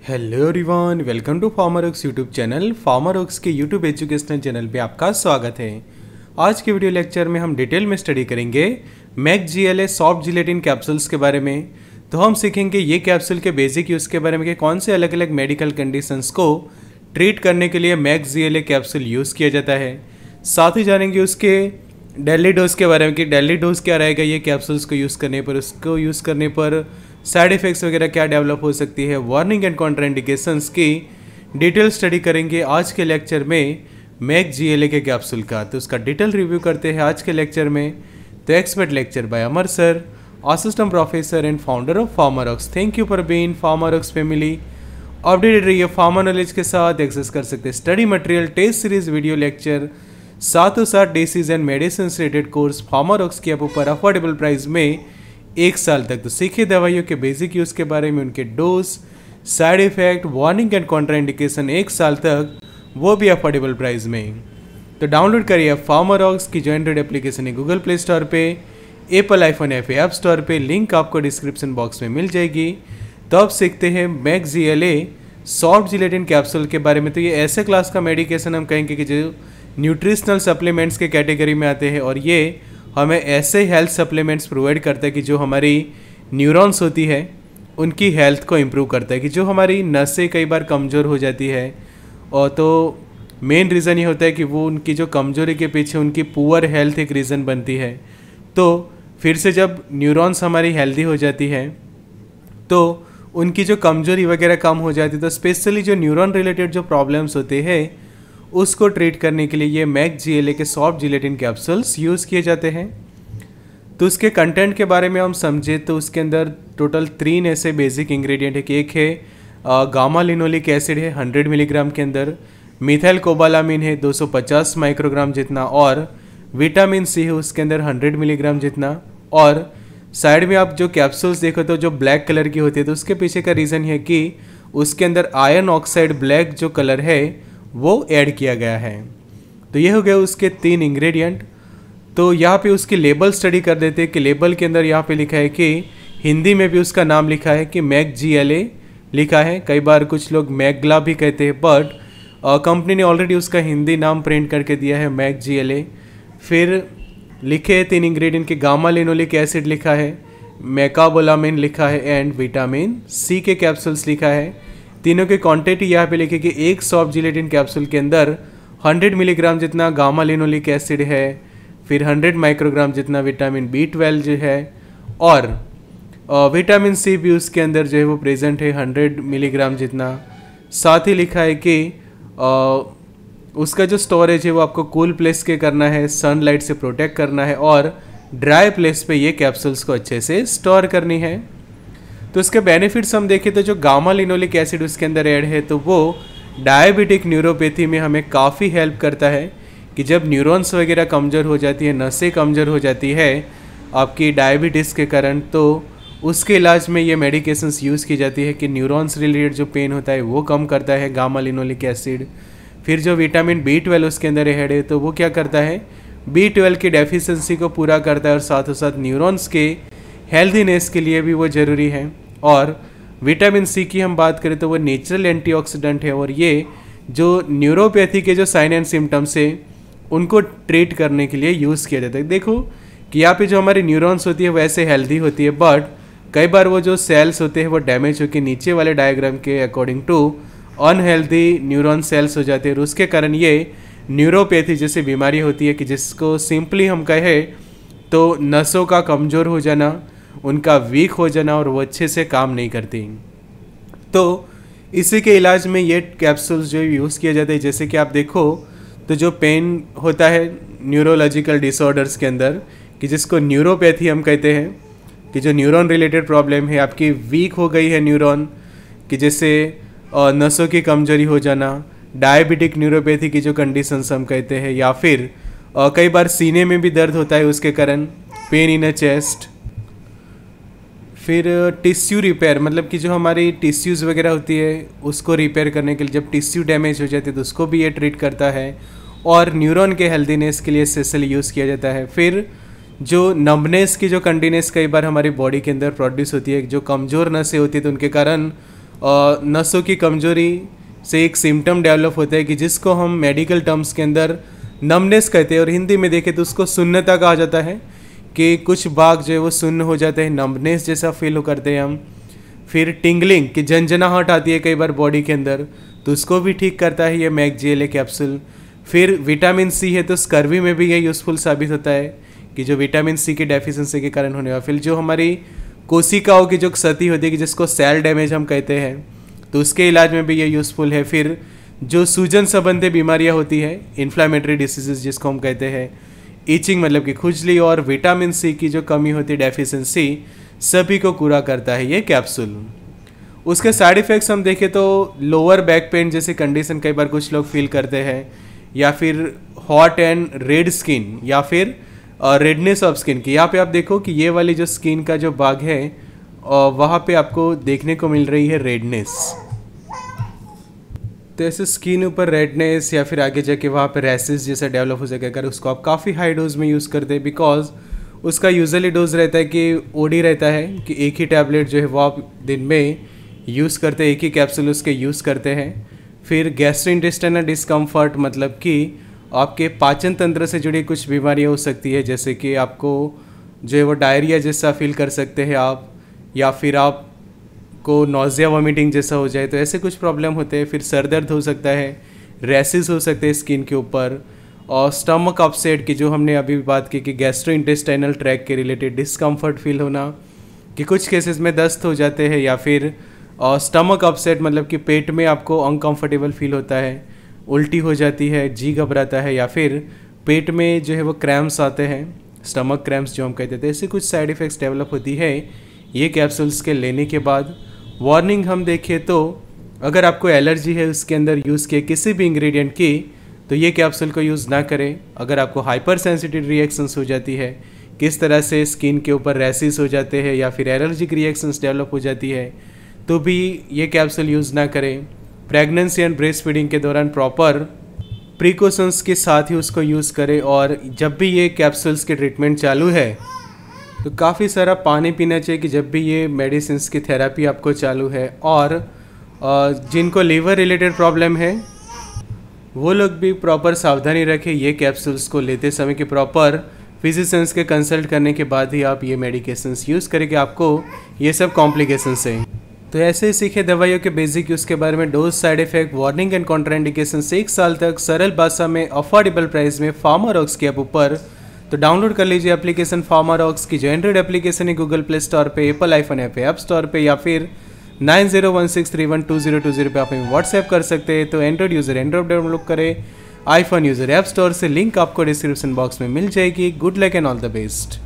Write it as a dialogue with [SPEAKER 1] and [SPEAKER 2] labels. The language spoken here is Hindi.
[SPEAKER 1] Hello everyone welcome to farmer Oaks YouTube channel farmer Oaks के यूट्यूब एजुकेशनल चैनल पे आपका स्वागत है। आज के वीडियो लेक्चर में हम डिटेल में स्टडी करेंगे Mac G L A soft gelatin capsules के बारे में। तो हम सीखेंगे ये कैप्सूल के बेसिक यूज़ के बारे में कि कौन से अलग अलग मेडिकल कंडीशंस को ट्रीट करने के लिए Mac G L A capsule use किया जाता है। साथ ही जानेंगे उसके डेली डोज के बारे में कि डेली डोज क्या रहेगा, ये कैप्सूल्स को यूज़ करने पर, उसको यूज़ करने पर साइड इफ़ेक्ट्स वगैरह क्या डेवलप हो सकती है वार्निंग एंड कॉन्ट्राइंडिकेशंस की डिटेल स्टडी करेंगे आज के लेक्चर में मैक जी एल ए के कैप्सूल का। तो उसका डिटेल रिव्यू करते हैं आज के लेक्चर में। तो expert lecture by Amar sir assistant professor and founder of Pharmarocks thank you for being Pharmarocks family updated रहिए फार्मर नॉलेज के साथ एक्सेस कर सकते हैं study material test series video lecture साथों साथ disease and medicine related course Pharmarocks की आप ऊपर अफोर्डेबल प्राइस में एक साल तक। तो सीखिए दवाइयों के बेसिक यूज़ के बारे में, उनके dose side effect warning and contraindication एक साल तक, वो भी अफोर्डेबल प्राइस में तो डाउनलोड करिए फार्मरॉक्स की जो एंड्रॉइड एप्लीकेशन है गूगल प्ले स्टोर पे Apple iPhone app app store पे। लिंक आपको डिस्क्रिप्शन बॉक्स में मिल जाएगी। तो अब सीखते हैं Mac G L A soft gelatin capsule के बारे में। तो ये ऐसे क्लास का मेडिकेशन हम कहेंगे कि जो न्यूट्रिशनल सप्लीमेंट्स के कैटेगरी में आते हैं और ये हमें ऐसे हेल्थ सप्लीमेंट्स प्रोवाइड करता है कि जो हमारी न्यूरॉन्स होती है, उनकी हेल्थ को इम्प्रूव करता है, कि जो हमारी नसें कई बार कमज़ोर हो जाती है। और तो मेन रीज़न ये होता है कि वो उनकी जो कमज़ोरी के पीछे उनकी पुअर हेल्थ एक रीज़न बनती है। तो फिर से जब न्यूरॉन्स हमारी हेल्दी हो जाती है तो उनकी जो कमज़ोरी वगैरह कम हो जाती है तो स्पेशली जो न्यूरॉन रिलेटेड जो प्रॉब्लम्स होते हैं उसको ट्रीट करने के लिए ये मैक जी के सॉफ्ट जिलेटिन कैप्सूल्स यूज़ किए जाते हैं। तो उसके कंटेंट के बारे में हम समझे तो उसके अंदर टोटल तीन ऐसे बेसिक इंग्रेडिएंट है कि एक है गामा लिनोलिक एसिड है 100 मिलीग्राम के अंदर मिथाइल कोबालामिन है 250 माइक्रोग्राम जितना, और विटामिन सी है, उसके अंदर 100 मिलीग्राम जितना, और साइड में आप जो कैप्सूल्स देखो तो जो ब्लैक कलर की होती है तो उसके पीछे का रीज़न है कि उसके अंदर आयरन ऑक्साइड ब्लैक जो कलर है वो ऐड किया गया है। तो ये हो गया उसके तीन इंग्रेडिएंट तो यहाँ पे उसकी लेबल स्टडी कर देते हैं कि लेबल के अंदर यहाँ पे लिखा है कि हिंदी में भी उसका नाम लिखा है कि मैक जी एल ए लिखा है। कई बार कुछ लोग मैकग्ला भी कहते हैं बट कंपनी ने ऑलरेडी उसका हिंदी नाम प्रिंट करके दिया है मैक जी एल ए फिर लिखे हैं तीन इंग्रेडिएंट के गामा लिनोलिक एसिड लिखा है मैकाबोलामिन लिखा है एंड विटामिन सी के कैप्सूल्स लिखा है। तीनों के क्वांटिटी यहाँ पे लिखे कि एक सॉफ्ट जिलेटिन कैप्सूल के अंदर 100 मिलीग्राम जितना गामा लिनोलिक एसिड है फिर 100 माइक्रोग्राम जितना विटामिन बी ट्वेल्व जो है और विटामिन सी भी उसके अंदर जो है वो प्रेजेंट है 100 मिलीग्राम जितना। साथ ही लिखा है कि आ, उसका जो स्टोरेज है वो आपको कूल प्लेस के करना है सनलाइट से प्रोटेक्ट करना है और ड्राई प्लेस पे ये कैप्सूल्स को अच्छे से स्टोर करनी है। तो इसके बेनिफिट्स हम देखें तो जो गामा लिनोलिक एसिड उसके अंदर ऐड है तो वो डायबिटिक न्यूरोपैथी में हमें काफ़ी हेल्प करता है कि जब न्यूरॉन्स वगैरह कमज़ोर हो जाती है, नसें कमज़ोर हो जाती है, आपकी डायबिटीज़ के कारण तो उसके इलाज में ये मेडिकेशंस यूज़ की जाती है कि न्यूरॉन्स रिलेटेड जो पेन होता है, वो कम करता है गामा लिनोलिक एसिड फिर जो विटामिन बी ट्वेल्व उसके अंदर ऐड है तो वो क्या करता है? बी ट्वेल्व की डेफिशिएंसी को पूरा करता है और साथ ही साथ न्यूरॉन्स के हेल्दीनेस के लिए भी वो ज़रूरी है। और विटामिन सी की हम बात करें तो वो नेचुरल एंटीऑक्सीडेंट है और ये जो न्यूरोपैथी के जो साइन एंड सिम्टम्स है, उनको ट्रीट करने के लिए यूज़ किया जाता है। देखो कि यहाँ पे जो हमारी न्यूरॉन्स होती है वैसे हेल्दी होती है बट कई बार वो जो सेल्स होते हैं, वो डैमेज होकर नीचे वाले डायग्राम के according to unhealthy neuron cells हो जाते हैं। और उसके कारण ये न्यूरोपैथी जैसी बीमारी होती है कि जिसको सिंपली हम कहें तो नसों का कमज़ोर हो जाना उनका वीक हो जाना और वो अच्छे से काम नहीं करती। तो इसी के इलाज में ये कैप्सूल्स जो यूज़ किए जाते हैं, जैसे कि आप देखो तो जो पेन होता है न्यूरोलॉजिकल डिसऑर्डर्स के अंदर, कि जिसको न्यूरोपैथी हम कहते हैं, कि जो न्यूरॉन रिलेटेड प्रॉब्लम है, आपकी वीक हो गई है न्यूरॉन कि जैसे नसों की कमज़ोरी हो जाना डायबिटिक न्यूरोपैथी की जो कंडीशंस हम कहते हैं, या फिर कई बार सीने में भी दर्द होता है उसके कारण पेन इन अ चेस्ट फिर टिश्यू रिपेयर मतलब कि जो हमारी टिश्यूज़ वगैरह होती है, उसको रिपेयर करने के लिए, जब टिश्यू डैमेज हो जाती है तो उसको भी ये ट्रीट करता है। और न्यूरॉन के हेल्दीनेस के लिए सेसल यूज़ किया जाता है। फिर जो नम्बनेस की जो कंडीनेस कई बार हमारी बॉडी के अंदर प्रोड्यूस होती है, जो कमज़ोर नसें होती है तो उनके कारण नसों की कमज़ोरी से एक सिम्टम डेवलप होता है कि जिसको हम मेडिकल टर्म्स के अंदर नमनेस कहते हैं, और हिंदी में देखें तो उसको सुन्नता कहा जाता है। कि कुछ बाघ जो है वो सुन्न हो जाते हैं नमनेस जैसा फील हो करते हैं हम। फिर टिंगलिंग कि झंझनाहट आती है कई बार बॉडी के अंदर तो उसको भी ठीक करता है ये मैक जी कैप्सूल फिर विटामिन सी है तो स्कर्वी में भी ये यूज़फुल साबित होता है, कि जो विटामिन सी की डेफिशिएंसी के कारण होने वाला। फिर जो हमारी कोशिकाओं की जो क्षति होती है, कि जिसको सेल डैमेज हम कहते हैं तो उसके इलाज में भी ये यूज़फुल है। फिर जो सूजन संबंधी बीमारियाँ होती है इन्फ्लामेटरी डिसीजेज जिसको हम कहते हैं ईचिंग मतलब कि खुजली और विटामिन सी की जो कमी होती है डेफिशिएंसी सभी को पूरा करता है ये कैप्सूल उसके साइड इफ़ेक्ट्स हम देखें तो लोअर बैक पेन जैसे कंडीशन कई बार कुछ लोग फील करते हैं, या फिर हॉट एंड रेड स्किन या फिर रेडनेस ऑफ़ स्किन की। यहाँ पे आप देखो कि ये वाली जो स्किन का जो बाग है वहाँ पे आपको देखने को मिल रही है रेडनेस तो ऐसे स्किन ऊपर रेडनेस या फिर आगे जाके वहाँ पे रैसेस जैसा डेवलप हो जाएगा, अगर उसको आप काफ़ी हाई डोज में यूज़ करते हैं बिकॉज़ उसका यूजली डोज रहता है कि ओडी रहता है कि एक ही टैबलेट जो है वो आप दिन में यूज़ करते हैं, एक ही कैप्सूल उसके यूज़ करते हैं। फिर गैस्ट्रो इंटेस्टाइनल डिस्कम्फर्ट मतलब कि आपके पाचन तंत्र से जुड़ी कुछ बीमारियाँ हो सकती है, जैसे कि आपको जो है वो डायरिया जैसा फील कर सकते हैं आप, या फिर आप को नोज़िया वॉमिटिंग जैसा हो जाए तो ऐसे कुछ प्रॉब्लम होते हैं। फिर सर दर्द हो सकता है रेसिस हो सकते हैं स्किन के ऊपर, और स्टमक अपसेट की जो हमने अभी बात की कि गैस्ट्रो इंटेस्टाइनल ट्रैक के रिलेटेड डिस्कम्फर्ट फील होना, कि कुछ केसेस में दस्त हो जाते हैं या फिर, और स्टमक अपसेट मतलब कि पेट में आपको अनकंफर्टेबल फील होता है, उल्टी हो जाती है, जी घबराता है, या फिर पेट में जो है वो क्रैम्प्स आते हैं स्टमक क्रैम्प्स जो हम कहते थे, ऐसे कुछ साइड इफ़ेक्ट्स डेवलप होती है। ये कैप्सूल्स के लेने के बाद वार्निंग हम देखें तो अगर आपको एलर्जी है, उसके अंदर यूज़ किए किसी भी इंग्रेडिएंट की तो ये कैप्सूल को यूज़ ना करें। अगर आपको हाइपर सेंसिटिव रिएक्शंस हो जाती है, किस तरह से स्किन के ऊपर रैसिस हो जाते हैं, या फिर एलर्जिक रिएक्शंस डेवलप हो जाती है तो भी ये कैप्सूल यूज़ ना करें। प्रेगनेंसी एंड ब्रेस्ट फीडिंग के दौरान प्रॉपर प्रिकॉशंस के साथ ही उसको यूज़ करें, और जब भी ये कैप्सूल्स के ट्रीटमेंट चालू है तो काफ़ी सारा पानी पीना चाहिए कि जब भी ये मेडिसिन की थेरापी आपको चालू है। और जिनको लीवर रिलेटेड प्रॉब्लम है, वो लोग भी प्रॉपर सावधानी रखें, ये कैप्सूल्स को लेते समय कि प्रॉपर फिजिशियंस के कंसल्ट करने के बाद ही आप ये मेडिकेशंस यूज़ करेंगे आपको ये सब कॉम्प्लिकेशंस हैं। तो ऐसे ही सीखे दवाइयों के बेसिक यूज़ के बारे में dose side effect warning and contraindication से एक साल तक सरल भाषा में अफोर्डेबल प्राइस में फार्मा रॉक्स के ऊपर तो डाउनलोड कर लीजिए एप्लीकेशन फार्मर ऑक्स की जो एंड्रॉइड एप्लीकेशन है गूगल प्ले स्टोर पे Apple iPhone app app store पे, या फिर nine zero one six three one two zero two zero पे आप व्हाट्सएप कर सकते हैं। तो एंड्रॉइड यूज़र एंड्रॉइड डाउनलोड करें आईफोन यूज़र ऐप स्टोर से लिंक आपको डिस्क्रिप्शन बॉक्स में मिल जाएगी। Good luck and all the best